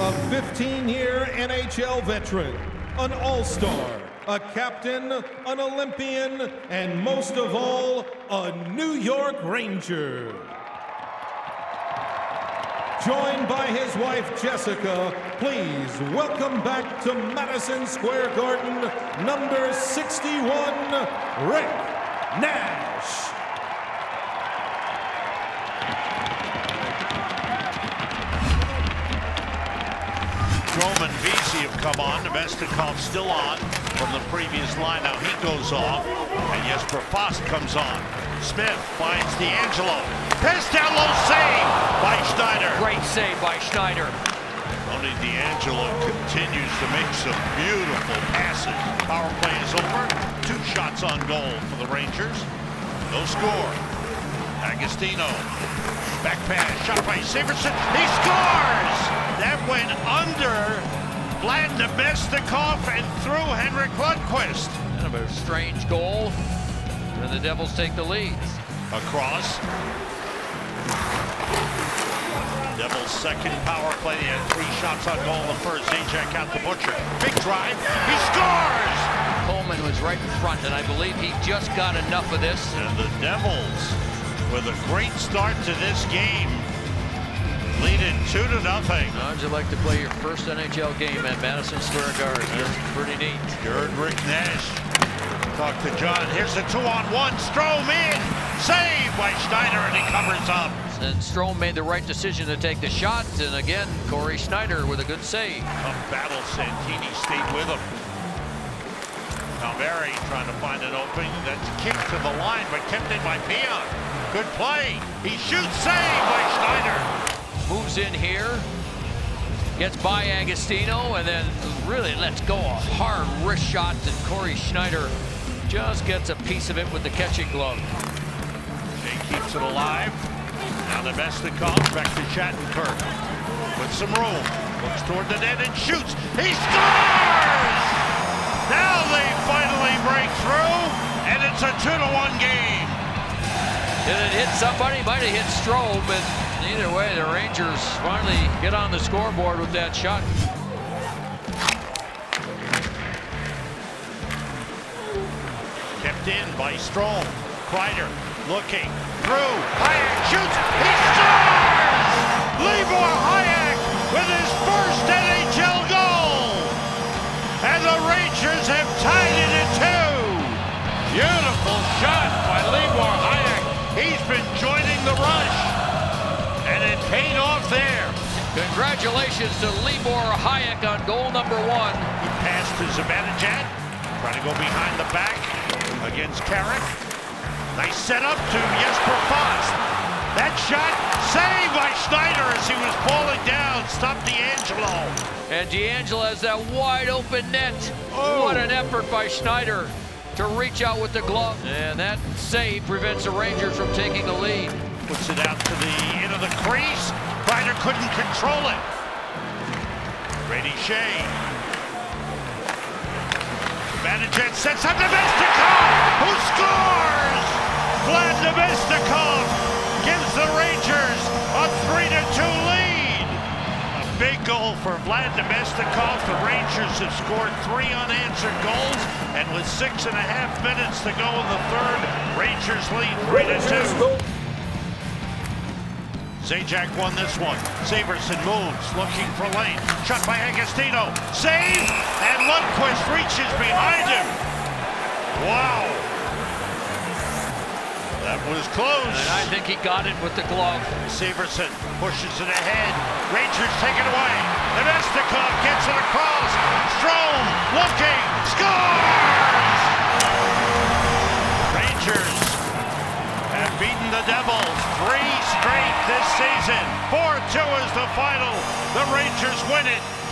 a 15-year NHL veteran, an all-star, a captain, an Olympian, and most of all, a New York Ranger. Joined by his wife Jessica, please welcome back to Madison Square Garden, number 61, Rick Nash. Strome and Vesey have come on. Namestnikov still on from the previous line. Now he goes off, and Jesper Fast comes on. Smith finds down low save by Schneider. Great save by Schneider. Tony DeAngelo continues to make some beautiful passes. Power play is over. Two shots on goal for the Rangers. No score. Agostino. Back pass. Shot by Severson. He scores! Under Vlad Namestnikov and through Henrik Lundqvist. Kind of a strange goal. And the Devils take the lead. Across. Devils' second power play. They had three shots on goal in the first. Zajac out the Butcher. Big drive. He scores! Coleman was right in front, and I believe he just got enough of this. And the Devils, with a great start to this game, lead it two to nothing. How'd you like to play your first NHL game at Madison Square Garden? That's pretty neat. You heard Rick Nash talk to John. Here's a two-on-one. Strome in. Save by Schneider, and he covers up. And Strome made the right decision to take the shot. And again, Cory Schneider with a good save. Tough battle. Santini stayed with him. Palmieri trying to find an opening. That's kicked to the line, but kept in by Pionk. Good play. He shoots. Save by Schneider. Moves in here. Gets by Agostino and then really lets go a hard wrist shot and Cory Schneider just gets a piece of it with the catching glove. He keeps it alive. Now the Namestnikov back to Shattenkirk. With some room. Looks toward the net and shoots. He scores! Now they finally break through, and it's a two to one game. Did it hit somebody? Might have hit Strome, but either way, the Rangers finally get on the scoreboard with that shot. Kept in by Strome. Kreider looking through. Hajek shoots. He scores! Libor Hajek with his first NHL goal. And the Rangers have tied it at two. Beautiful shot there. Congratulations to Libor Hajek on goal number one. He passed to Zibanejad. Trying to go behind the back against Carrick. Nice setup to Jesper Fast. That shot saved by Schneider as he was falling down. Stopped DeAngelo. And DeAngelo has that wide open net. Oh. What an effort by Schneider to reach out with the glove. And that save prevents the Rangers from taking the lead. Puts it out to the end of the crease. Kreider couldn't control it. Brady Skjei. Vanagent sets up Namestnikov, who scores! Vlad Namestnikov gives the Rangers a 3-2 lead. A big goal for Vlad Namestnikov. The Rangers have scored three unanswered goals, and with six and a half minutes to go in the third, Rangers lead 3-2. Zajac won this one. Severson moves, looking for lane. Shot by Agostino. Save! And Lundqvist reaches behind him. Wow. That was close. And I think he got it with the glove. Severson pushes it ahead. Rangers take it away. Namestnikov gets it Devils three straight this season. 4-2 is the final. The Rangers win it